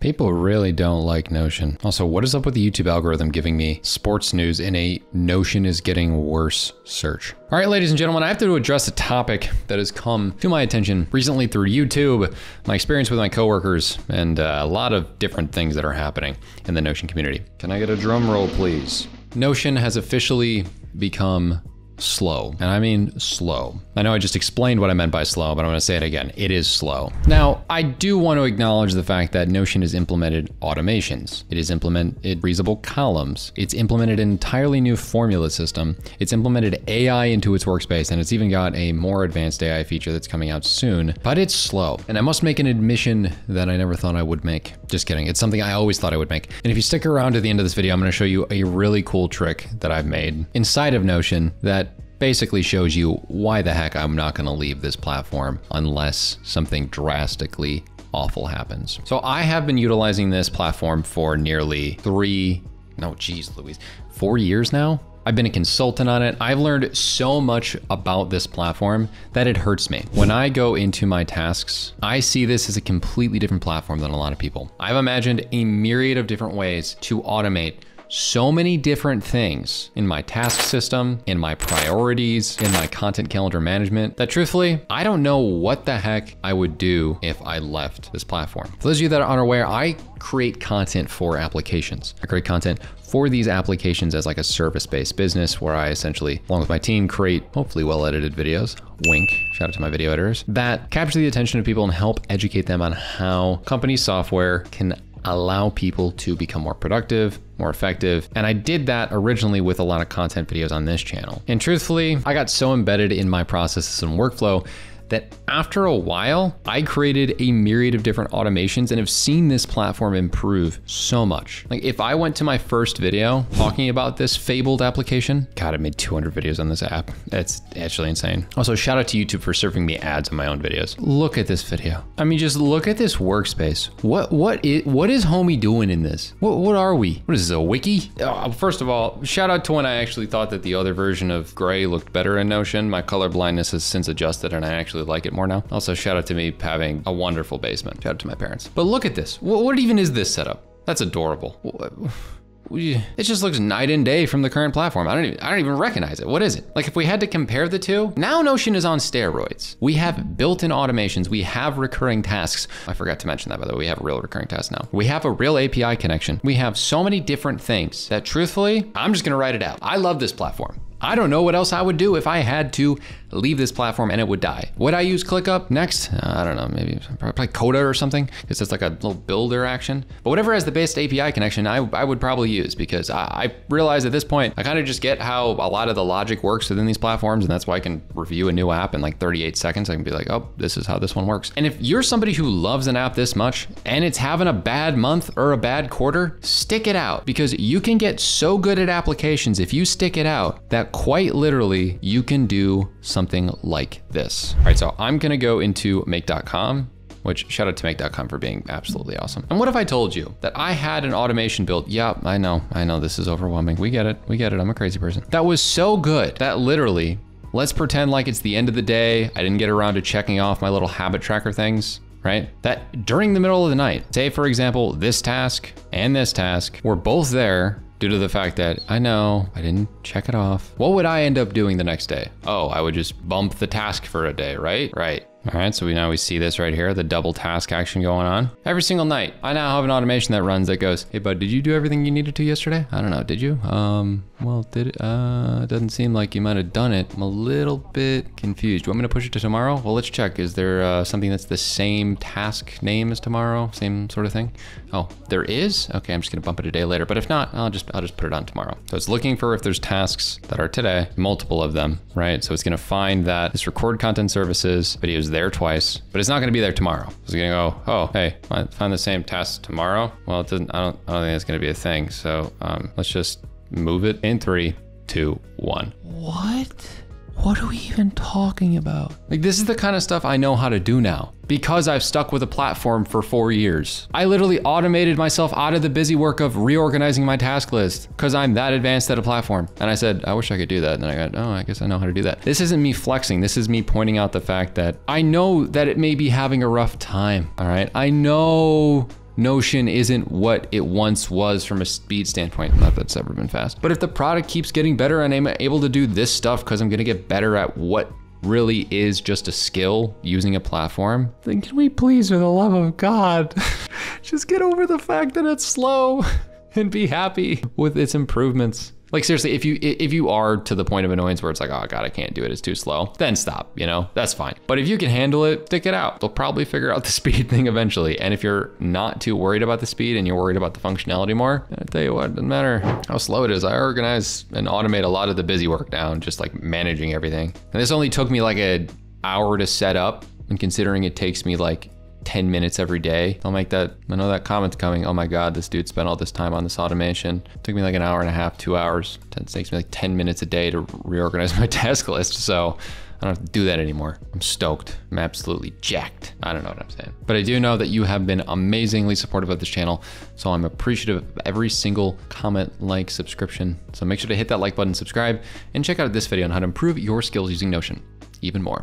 People really don't like Notion. Also, what is up with the YouTube algorithm giving me sports news in a Notion is getting worse search? All right, ladies and gentlemen, I have to address a topic that has come to my attention recently through YouTube, my experience with my coworkers, and uh, a lot of different things that are happening in the Notion community. Can I get a drum roll, please? Notion has officially become slow. And I mean slow. I know I just explained what I meant by slow, but I'm gonna say it again. It is slow. Now, I do want to acknowledge the fact that Notion has implemented automations. It has implemented reusable columns. It's implemented an entirely new formula system. It's implemented AI into its workspace, and it's even got a more advanced AI feature that's coming out soon, but it's slow. And I must make an admission that I never thought I would make. Just kidding. It's something I always thought I would make. And if you stick around to the end of this video, I'm gonna show you a really cool trick that I've made inside of Notion that basically shows you why the heck I'm not gonna leave this platform unless something drastically awful happens. So I have been utilizing this platform for nearly three, no geez Louise, four years now. I've been a consultant on it. I've learned so much about this platform that it hurts me. When I go into my tasks, I see this as a completely different platform than a lot of people. I've imagined a myriad of different ways to automate so many different things in my task system, in my priorities, in my content calendar management that truthfully, I don't know what the heck I would do if I left this platform. For those of you that are unaware, I create content for applications. I create content for these applications as like a service-based business where I essentially, along with my team, create hopefully well-edited videos, wink, shout out to my video editors, that capture the attention of people and help educate them on how company software can allow people to become more productive, more effective. And I did that originally with a lot of content videos on this channel. And truthfully, I got so embedded in my processes and workflow that after a while, I created a myriad of different automations and have seen this platform improve so much. Like if I went to my first video talking about this fabled application, God, I made 200 videos on this app. That's actually insane. Also, shout out to YouTube for serving me ads on my own videos. Look at this video. I mean, just look at this workspace. What what is what is homie doing in this? What what are we? What is this, a wiki? Uh, first of all, shout out to when I actually thought that the other version of gray looked better in Notion. My color blindness has since adjusted and I actually actually like it more now. Also, shout out to me having a wonderful basement. Shout out to my parents. But look at this. What, what even is this setup? That's adorable. It just looks night and day from the current platform. I don't even I don't even recognize it. What is it? Like if we had to compare the two, now Notion is on steroids. We have built-in automations, we have recurring tasks. I forgot to mention that by the way, we have a real recurring task now. We have a real API connection. We have so many different things that truthfully, I'm just gonna write it out. I love this platform. I don't know what else I would do if I had to leave this platform and it would die. Would I use ClickUp next? Uh, I don't know, maybe probably Coda or something, It's just like a little builder action. But whatever has the best API connection, I, I would probably use because I, I realize at this point, I kind of just get how a lot of the logic works within these platforms, and that's why I can review a new app in like 38 seconds. I can be like, oh, this is how this one works. And if you're somebody who loves an app this much and it's having a bad month or a bad quarter, stick it out because you can get so good at applications if you stick it out that quite literally you can do something like this. All right, so I'm gonna go into make.com which shout out to make.com for being absolutely awesome. And what if I told you that I had an automation built? Yeah, I know, I know this is overwhelming. We get it, we get it. I'm a crazy person. That was so good that literally, let's pretend like it's the end of the day. I didn't get around to checking off my little habit tracker things right? That during the middle of the night, say for example, this task and this task were both there due to the fact that I know I didn't check it off. What would I end up doing the next day? Oh, I would just bump the task for a day, right? Right. All right, so we now we see this right here, the double task action going on. Every single night, I now have an automation that runs that goes, hey bud, did you do everything you needed to yesterday? I don't know, did you? Um, well, did it, uh, doesn't seem like you might have done it. I'm a little bit confused. Do you want me to push it to tomorrow? Well, let's check. Is there uh, something that's the same task name as tomorrow? Same sort of thing? Oh, there is? Okay, I'm just gonna bump it a day later, but if not, I'll just, I'll just put it on tomorrow. So it's looking for if there's tasks that are today, multiple of them, right? So it's gonna find that this record content services videos there twice, but it's not gonna be there tomorrow. It's gonna go, oh, hey, I find the same task tomorrow. Well, it doesn't, I don't, I don't think it's gonna be a thing. So um, let's just move it in three, two, one. What? What are we even talking about? Like, this is the kind of stuff I know how to do now because I've stuck with a platform for four years. I literally automated myself out of the busy work of reorganizing my task list because I'm that advanced at a platform. And I said, I wish I could do that. And then I got, oh, I guess I know how to do that. This isn't me flexing. This is me pointing out the fact that I know that it may be having a rough time. All right. I know Notion isn't what it once was from a speed standpoint. Not that it's ever been fast. But if the product keeps getting better and I'm able to do this stuff because I'm going to get better at what really is just a skill using a platform, then can we please, for the love of God, just get over the fact that it's slow and be happy with its improvements. Like seriously, if you if you are to the point of annoyance where it's like, oh god, I can't do it, it's too slow, then stop. You know, that's fine. But if you can handle it, stick it out. They'll probably figure out the speed thing eventually. And if you're not too worried about the speed and you're worried about the functionality more, I tell you what, doesn't matter how slow it is. I organize and automate a lot of the busy work down, just like managing everything. And this only took me like an hour to set up, and considering it takes me like 10 minutes every day. I'll make that, I know that comment's coming. Oh my God, this dude spent all this time on this automation. It took me like an hour and a half, two hours. It takes me like 10 minutes a day to reorganize my task list. So I don't have to do that anymore. I'm stoked. I'm absolutely jacked. I don't know what I'm saying. But I do know that you have been amazingly supportive of this channel. So I'm appreciative of every single comment, like, subscription. So make sure to hit that like button, subscribe, and check out this video on how to improve your skills using Notion even more.